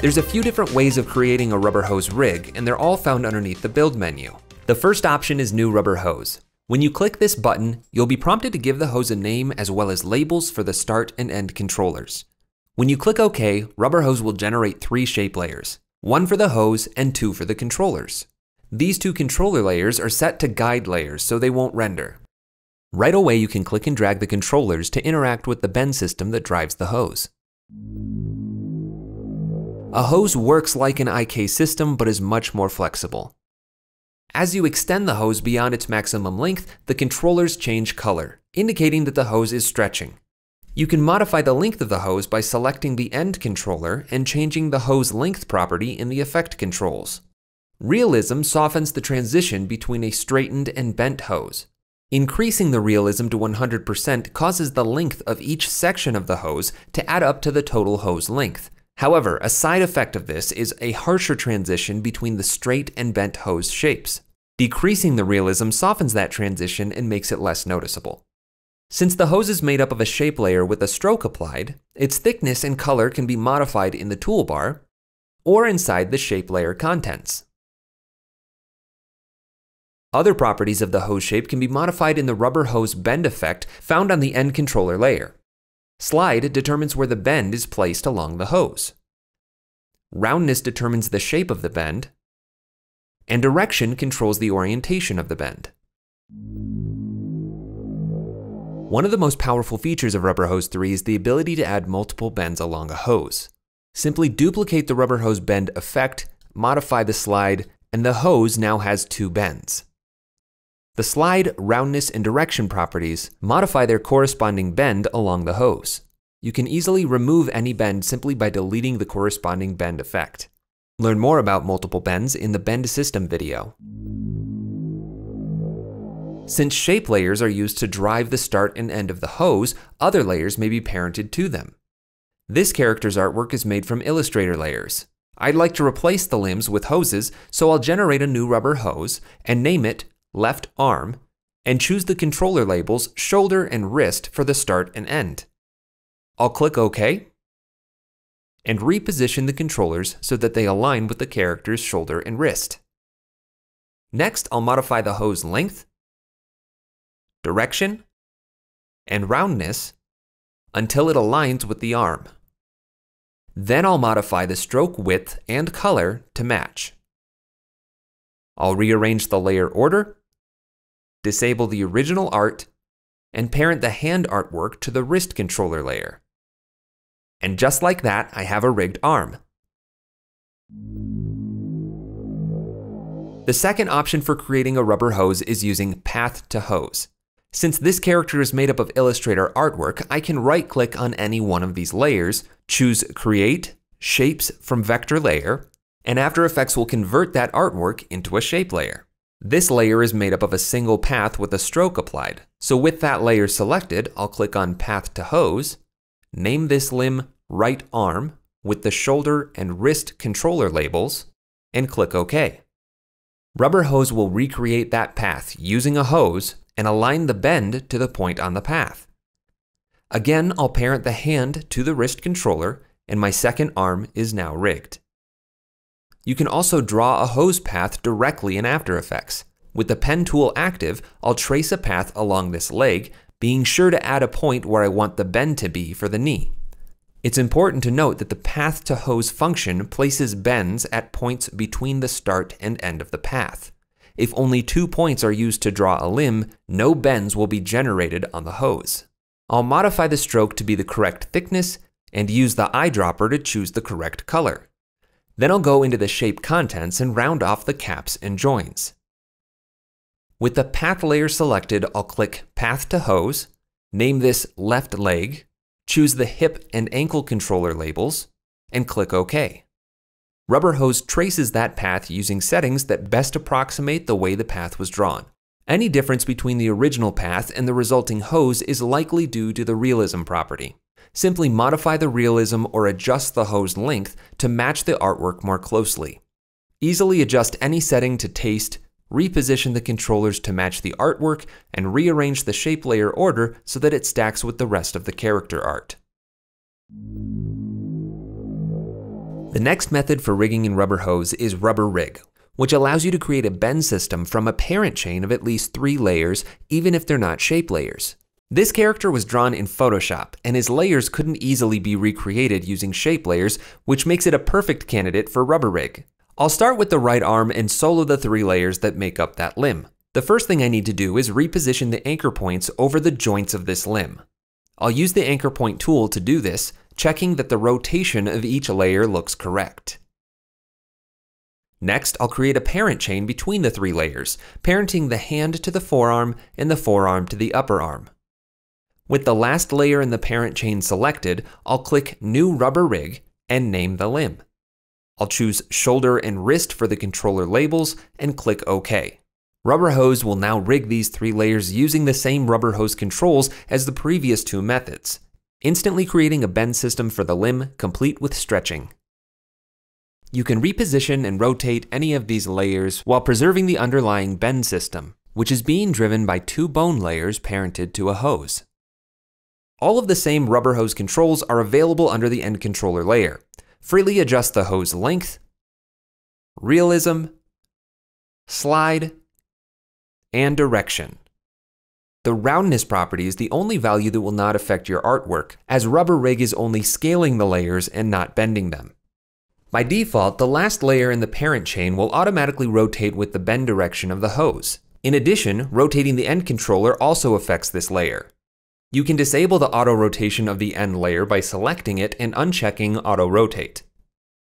There's a few different ways of creating a rubber hose rig, and they're all found underneath the build menu. The first option is new rubber hose. When you click this button, you'll be prompted to give the hose a name as well as labels for the start and end controllers. When you click OK, rubber hose will generate three shape layers, one for the hose and two for the controllers. These two controller layers are set to guide layers so they won't render. Right away, you can click and drag the controllers to interact with the bend system that drives the hose. A hose works like an IK system but is much more flexible. As you extend the hose beyond its maximum length, the controllers change color, indicating that the hose is stretching. You can modify the length of the hose by selecting the end controller and changing the hose length property in the effect controls. Realism softens the transition between a straightened and bent hose, Increasing the realism to 100% causes the length of each section of the hose to add up to the total hose length. However, a side effect of this is a harsher transition between the straight and bent hose shapes. Decreasing the realism softens that transition and makes it less noticeable. Since the hose is made up of a shape layer with a stroke applied, its thickness and color can be modified in the toolbar or inside the shape layer contents. Other properties of the hose shape can be modified in the rubber hose bend effect found on the end controller layer. Slide determines where the bend is placed along the hose. Roundness determines the shape of the bend, and direction controls the orientation of the bend. One of the most powerful features of Rubber Hose 3 is the ability to add multiple bends along a hose. Simply duplicate the rubber hose bend effect, modify the slide, and the hose now has two bends. The slide, roundness, and direction properties modify their corresponding bend along the hose. You can easily remove any bend simply by deleting the corresponding bend effect. Learn more about multiple bends in the bend system video. Since shape layers are used to drive the start and end of the hose, other layers may be parented to them. This character's artwork is made from Illustrator layers. I'd like to replace the limbs with hoses, so I'll generate a new rubber hose and name it left arm, and choose the controller labels shoulder and wrist for the start and end. I'll click OK and reposition the controllers so that they align with the character's shoulder and wrist. Next, I'll modify the hose length, direction, and roundness until it aligns with the arm. Then I'll modify the stroke width and color to match. I'll rearrange the layer order disable the original art, and parent the hand artwork to the wrist controller layer. And just like that, I have a rigged arm. The second option for creating a rubber hose is using Path to Hose. Since this character is made up of Illustrator artwork, I can right click on any one of these layers, choose Create, Shapes from Vector Layer, and After Effects will convert that artwork into a shape layer. This layer is made up of a single path with a stroke applied. So with that layer selected, I'll click on Path to Hose, name this limb Right Arm with the shoulder and wrist controller labels, and click OK. Rubber Hose will recreate that path using a hose and align the bend to the point on the path. Again, I'll parent the hand to the wrist controller and my second arm is now rigged. You can also draw a hose path directly in After Effects. With the pen tool active, I'll trace a path along this leg, being sure to add a point where I want the bend to be for the knee. It's important to note that the path to hose function places bends at points between the start and end of the path. If only two points are used to draw a limb, no bends will be generated on the hose. I'll modify the stroke to be the correct thickness and use the eyedropper to choose the correct color. Then I'll go into the shape contents and round off the caps and joins. With the path layer selected, I'll click Path to Hose, name this left leg, choose the hip and ankle controller labels, and click OK. Rubber Hose traces that path using settings that best approximate the way the path was drawn. Any difference between the original path and the resulting hose is likely due to the realism property. Simply modify the realism or adjust the hose length to match the artwork more closely. Easily adjust any setting to taste, reposition the controllers to match the artwork, and rearrange the shape layer order so that it stacks with the rest of the character art. The next method for rigging in Rubber Hose is Rubber Rig, which allows you to create a bend system from a parent chain of at least three layers, even if they're not shape layers. This character was drawn in Photoshop, and his layers couldn't easily be recreated using shape layers, which makes it a perfect candidate for Rubber Rig. I'll start with the right arm and solo the three layers that make up that limb. The first thing I need to do is reposition the anchor points over the joints of this limb. I'll use the anchor point tool to do this, checking that the rotation of each layer looks correct. Next, I'll create a parent chain between the three layers, parenting the hand to the forearm and the forearm to the upper arm. With the last layer in the parent chain selected, I'll click New Rubber Rig and name the limb. I'll choose Shoulder and Wrist for the controller labels and click OK. Rubber Hose will now rig these three layers using the same rubber hose controls as the previous two methods instantly creating a bend system for the limb complete with stretching. You can reposition and rotate any of these layers while preserving the underlying bend system, which is being driven by two bone layers parented to a hose. All of the same rubber hose controls are available under the end controller layer. Freely adjust the hose length, realism, slide, and direction. The roundness property is the only value that will not affect your artwork, as Rubber Rig is only scaling the layers and not bending them. By default, the last layer in the parent chain will automatically rotate with the bend direction of the hose. In addition, rotating the end controller also affects this layer. You can disable the auto rotation of the end layer by selecting it and unchecking auto rotate.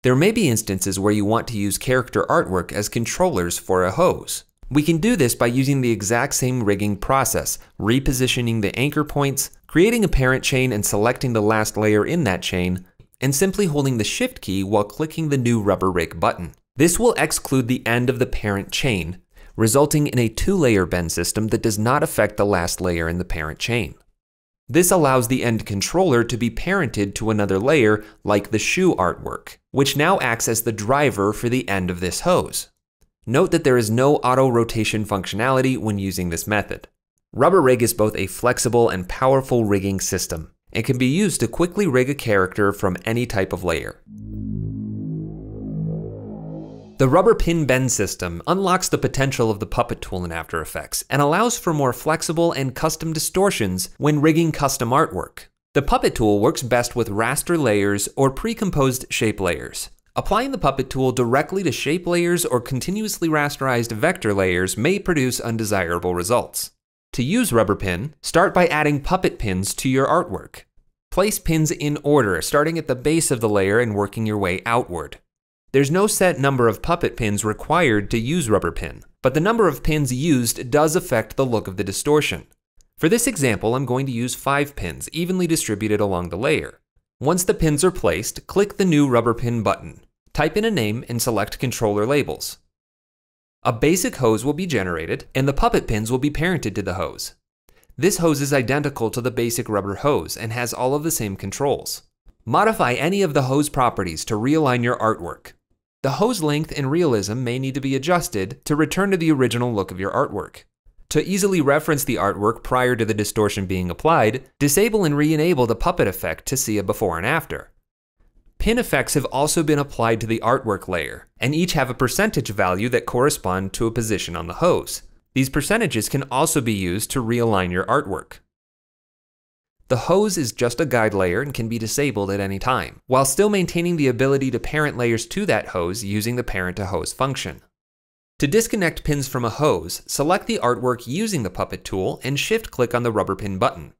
There may be instances where you want to use character artwork as controllers for a hose. We can do this by using the exact same rigging process, repositioning the anchor points, creating a parent chain and selecting the last layer in that chain, and simply holding the Shift key while clicking the new Rubber Rig button. This will exclude the end of the parent chain, resulting in a two-layer bend system that does not affect the last layer in the parent chain. This allows the end controller to be parented to another layer like the shoe artwork, which now acts as the driver for the end of this hose. Note that there is no auto rotation functionality when using this method. Rubber Rig is both a flexible and powerful rigging system. It can be used to quickly rig a character from any type of layer. The rubber pin bend system unlocks the potential of the puppet tool in After Effects and allows for more flexible and custom distortions when rigging custom artwork. The puppet tool works best with raster layers or pre-composed shape layers. Applying the puppet tool directly to shape layers or continuously rasterized vector layers may produce undesirable results. To use rubber pin, start by adding puppet pins to your artwork. Place pins in order, starting at the base of the layer and working your way outward. There's no set number of puppet pins required to use rubber pin, but the number of pins used does affect the look of the distortion. For this example, I'm going to use 5 pins evenly distributed along the layer. Once the pins are placed, click the new rubber pin button. Type in a name and select controller labels. A basic hose will be generated and the puppet pins will be parented to the hose. This hose is identical to the basic rubber hose and has all of the same controls. Modify any of the hose properties to realign your artwork. The hose length and realism may need to be adjusted to return to the original look of your artwork. To easily reference the artwork prior to the distortion being applied, disable and re-enable the puppet effect to see a before and after. Pin effects have also been applied to the artwork layer, and each have a percentage value that correspond to a position on the hose. These percentages can also be used to realign your artwork. The hose is just a guide layer and can be disabled at any time, while still maintaining the ability to parent layers to that hose using the parent to hose function. To disconnect pins from a hose, select the artwork using the puppet tool and shift click on the rubber pin button.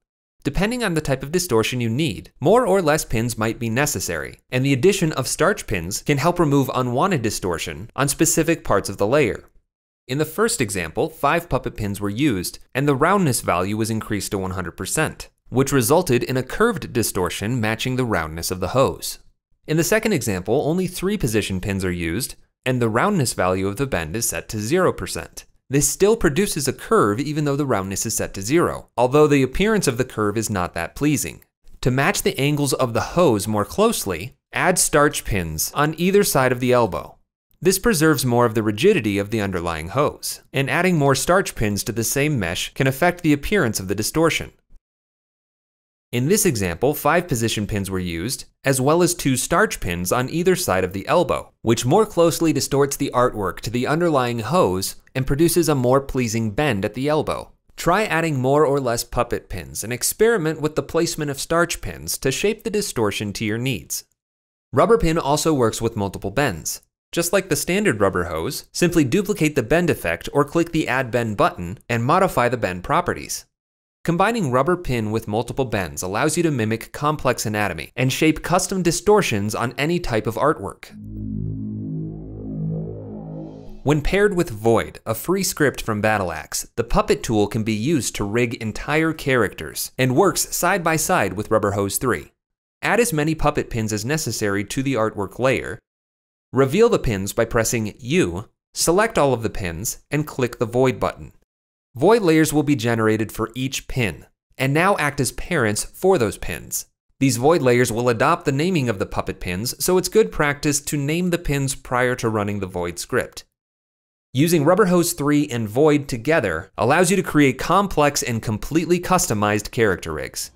Depending on the type of distortion you need, more or less pins might be necessary, and the addition of starch pins can help remove unwanted distortion on specific parts of the layer. In the first example, 5 puppet pins were used, and the roundness value was increased to 100%, which resulted in a curved distortion matching the roundness of the hose. In the second example, only 3 position pins are used, and the roundness value of the bend is set to 0%. This still produces a curve even though the roundness is set to zero, although the appearance of the curve is not that pleasing. To match the angles of the hose more closely, add starch pins on either side of the elbow. This preserves more of the rigidity of the underlying hose, and adding more starch pins to the same mesh can affect the appearance of the distortion. In this example, five position pins were used, as well as two starch pins on either side of the elbow, which more closely distorts the artwork to the underlying hose and produces a more pleasing bend at the elbow. Try adding more or less puppet pins and experiment with the placement of starch pins to shape the distortion to your needs. Rubber pin also works with multiple bends. Just like the standard rubber hose, simply duplicate the bend effect or click the Add Bend button and modify the bend properties. Combining rubber pin with multiple bends allows you to mimic complex anatomy and shape custom distortions on any type of artwork. When paired with Void, a free script from Battleaxe, the Puppet tool can be used to rig entire characters and works side by side with Rubber Hose 3. Add as many puppet pins as necessary to the artwork layer. Reveal the pins by pressing U, select all of the pins, and click the Void button. Void layers will be generated for each pin, and now act as parents for those pins. These void layers will adopt the naming of the puppet pins, so it's good practice to name the pins prior to running the void script. Using Rubber Hose 3 and Void together allows you to create complex and completely customized character rigs.